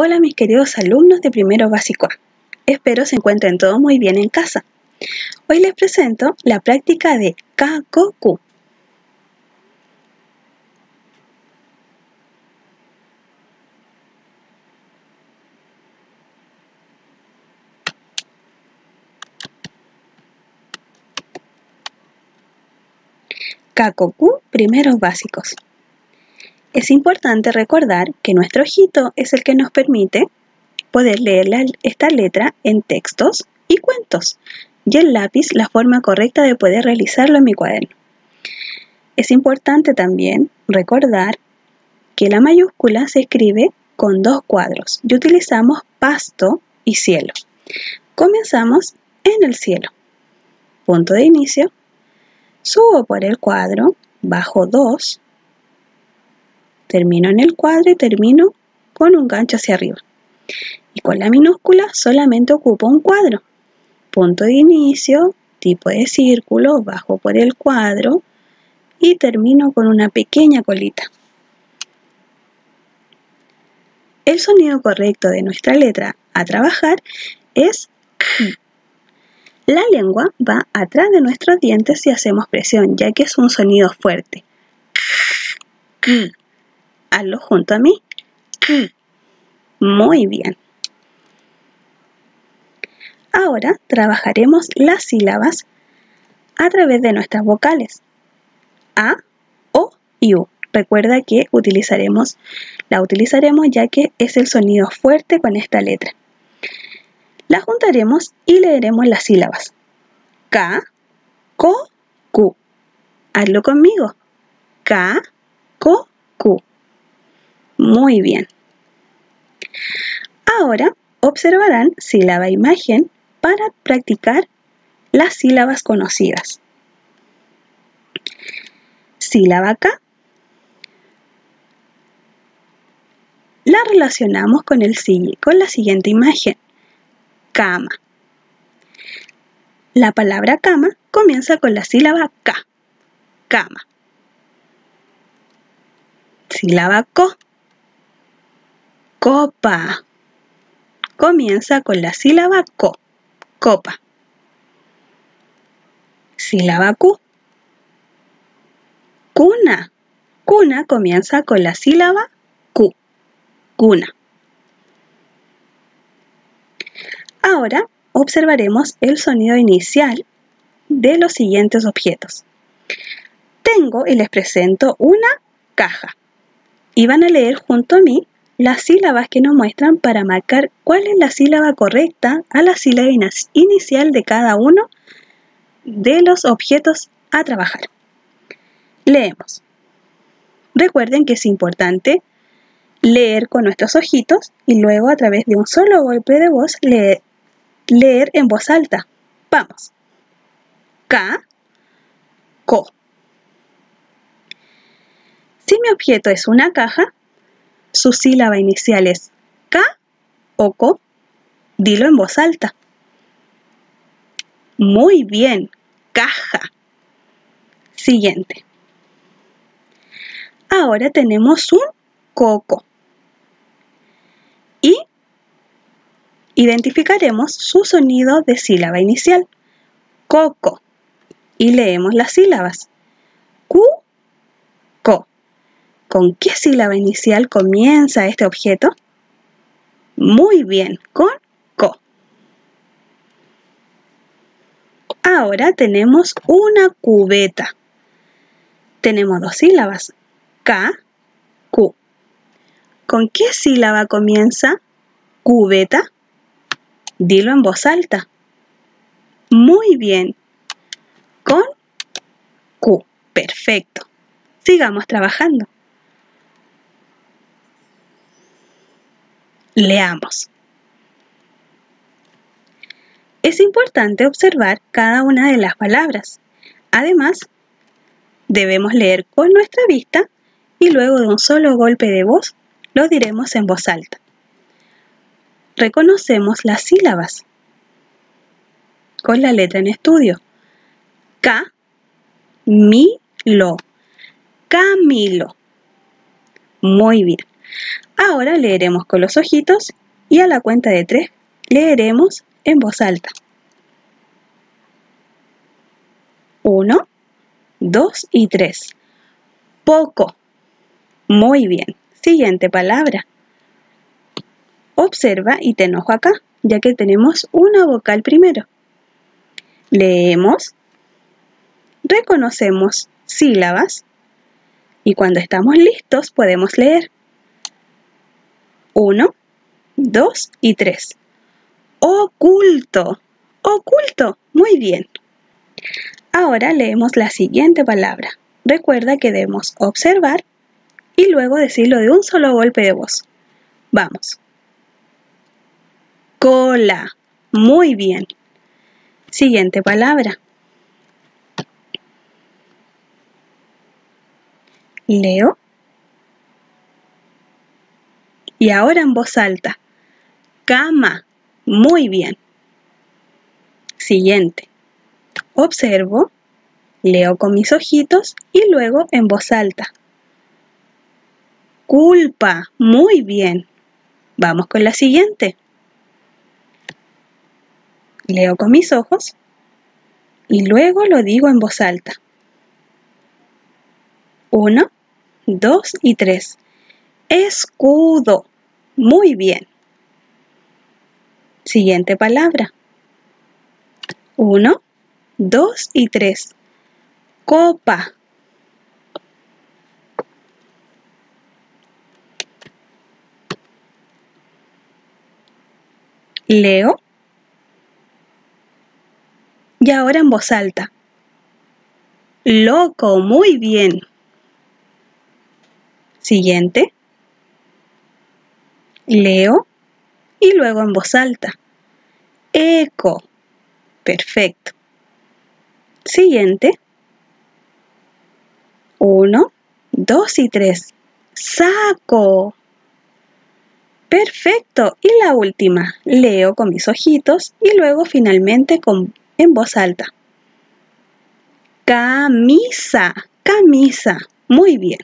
Hola mis queridos alumnos de primero básico A. Espero se encuentren todos muy bien en casa. Hoy les presento la práctica de Kakoku. Kakoku primeros básicos. Es importante recordar que nuestro ojito es el que nos permite poder leer esta letra en textos y cuentos, y el lápiz la forma correcta de poder realizarlo en mi cuaderno. Es importante también recordar que la mayúscula se escribe con dos cuadros y utilizamos pasto y cielo. Comenzamos en el cielo. Punto de inicio. Subo por el cuadro, bajo 2, termino en el cuadro y termino con un gancho hacia arriba. Y con la minúscula solamente ocupo un cuadro. Punto de inicio, tipo de círculo, bajo por el cuadro y termino con una pequeña colita. El sonido correcto de nuestra letra a trabajar es La lengua va atrás de nuestros dientes si hacemos presión, ya que es un sonido fuerte hazlo junto a mí. Muy bien. Ahora trabajaremos las sílabas a través de nuestras vocales. A, O y U. Recuerda que utilizaremos, la utilizaremos ya que es el sonido fuerte con esta letra. La juntaremos y leeremos las sílabas. K, Ko, Ku. Hazlo conmigo. K, Ku. Muy bien. Ahora observarán sílaba e imagen para practicar las sílabas conocidas. Sílaba K. La relacionamos con, el, con la siguiente imagen. Cama. La palabra cama comienza con la sílaba K. Cama. Sílaba co Copa. Comienza con la sílaba co. Copa. Sílaba Q. Cuna. Cuna comienza con la sílaba Q. Cuna. Ahora observaremos el sonido inicial de los siguientes objetos. Tengo y les presento una caja. Y van a leer junto a mí las sílabas que nos muestran para marcar cuál es la sílaba correcta a la sílaba inicial de cada uno de los objetos a trabajar. Leemos. Recuerden que es importante leer con nuestros ojitos y luego a través de un solo golpe de voz leer, en voz alta. Vamos. K, co. Si mi objeto es una caja, su sílaba inicial es K o KO, dilo en voz alta. Muy bien, caja. Siguiente. Ahora tenemos un coco. Y identificaremos su sonido de sílaba inicial. Coco. Y leemos las sílabas. Q ¿Con qué sílaba inicial comienza este objeto? Muy bien, con co. Ahora tenemos una cubeta. Tenemos dos sílabas, K, Q. ¿Con qué sílaba comienza cubeta? Dilo en voz alta. Muy bien, con Q. Perfecto. Sigamos trabajando. Leamos. Es importante observar cada una de las palabras. Además, debemos leer con nuestra vista y luego de un solo golpe de voz lo diremos en voz alta. Reconocemos las sílabas con la letra en estudio. K, mi, lo. Camilo. Muy bien. Ahora leeremos con los ojitos y a la cuenta de tres leeremos en voz alta. Uno, dos y tres. Poco. Muy bien. Siguiente palabra. Observa y te enojo acá, ya que tenemos una vocal primero. Leemos, reconocemos sílabas y cuando estamos listos podemos leer. Uno, dos y tres. Oculto. Oculto. Muy bien. Ahora leemos la siguiente palabra. Recuerda que debemos observar y luego decirlo de un solo golpe de voz. Vamos. Cola. Muy bien. Siguiente palabra. Leo. Y ahora en voz alta. Cama. Muy bien. Siguiente. Observo, leo con mis ojitos y luego en voz alta. Culpa. Muy bien. Vamos con la siguiente. Leo con mis ojos y luego lo digo en voz alta. Uno, dos y tres. Escudo. Muy bien. Siguiente palabra. Uno, dos y tres. Copa. Leo. Y ahora en voz alta. Loco, muy bien. Siguiente. Leo y luego en voz alta. Eco. Perfecto. Siguiente. Uno, dos y tres. Saco. Perfecto. Y la última. Leo con mis ojitos y luego finalmente con, en voz alta. Camisa. Camisa. Muy bien.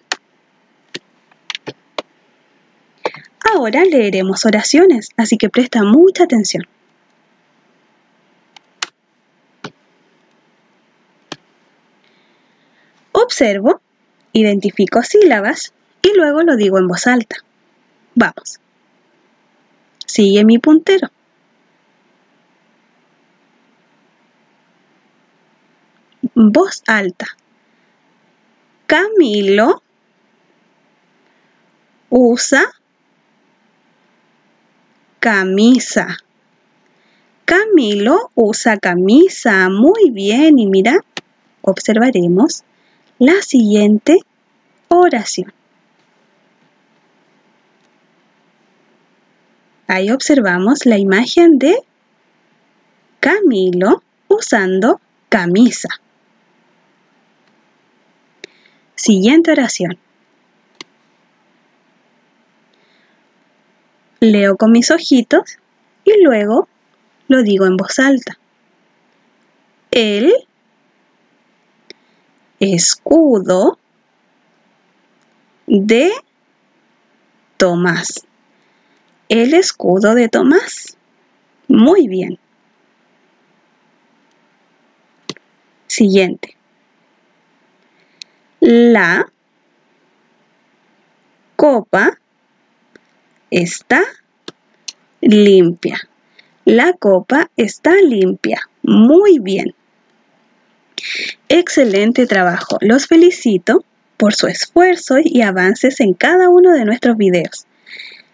Ahora leeremos oraciones, así que presta mucha atención. Observo, identifico sílabas y luego lo digo en voz alta. Vamos. Sigue mi puntero. Voz alta. Camilo usa camisa. Camilo usa camisa. Muy bien. Y mira, observaremos la siguiente oración. Ahí observamos la imagen de Camilo usando camisa. Siguiente oración. Leo con mis ojitos y luego lo digo en voz alta. El escudo de Tomás. El escudo de Tomás. Muy bien. Siguiente. La copa está limpia. La copa está limpia. Muy bien. Excelente trabajo. Los felicito por su esfuerzo y avances en cada uno de nuestros videos.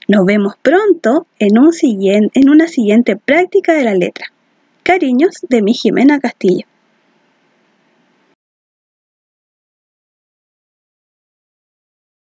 Nos vemos pronto en, un en una siguiente práctica de la letra. Cariños de mi Jimena Castillo.